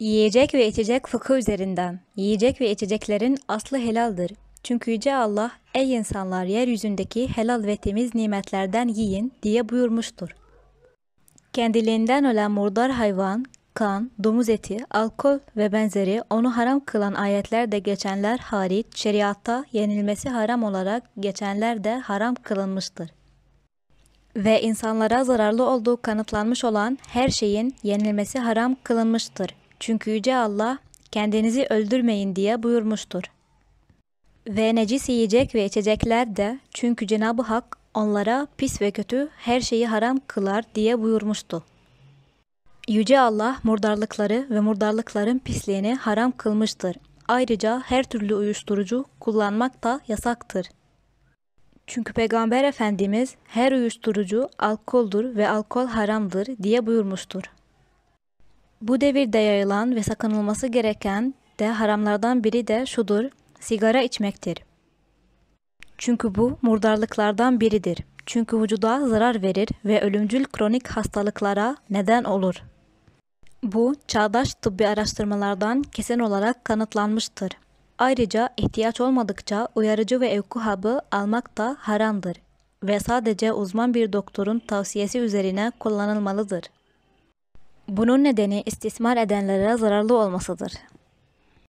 Yiyecek ve içecek fıkı üzerinden. Yiyecek ve içeceklerin aslı helaldir. Çünkü Yüce Allah, ey insanlar yeryüzündeki helal ve temiz nimetlerden yiyin diye buyurmuştur. Kendiliğinden ölen murdar hayvan, kan, domuz eti, alkol ve benzeri onu haram kılan ayetlerde geçenler hariç şeriatta yenilmesi haram olarak geçenler de haram kılınmıştır. Ve insanlara zararlı olduğu kanıtlanmış olan her şeyin yenilmesi haram kılınmıştır. Çünkü Yüce Allah kendinizi öldürmeyin diye buyurmuştur. Ve necis yiyecek ve içecekler de çünkü Cenab-ı Hak onlara pis ve kötü her şeyi haram kılar diye buyurmuştu. Yüce Allah murdarlıkları ve murdarlıkların pisliğini haram kılmıştır. Ayrıca her türlü uyuşturucu kullanmak da yasaktır. Çünkü Peygamber Efendimiz her uyuşturucu alkoldür ve alkol haramdır diye buyurmuştur. Bu devirde yayılan ve sakınılması gereken de haramlardan biri de şudur, sigara içmektir. Çünkü bu murdarlıklardan biridir. Çünkü vücuda zarar verir ve ölümcül kronik hastalıklara neden olur. Bu çağdaş tıbbi araştırmalardan kesin olarak kanıtlanmıştır. Ayrıca ihtiyaç olmadıkça uyarıcı ve uyku hapı almak da haramdır ve sadece uzman bir doktorun tavsiyesi üzerine kullanılmalıdır. Bunun nedeni istismar edenlere zararlı olmasıdır.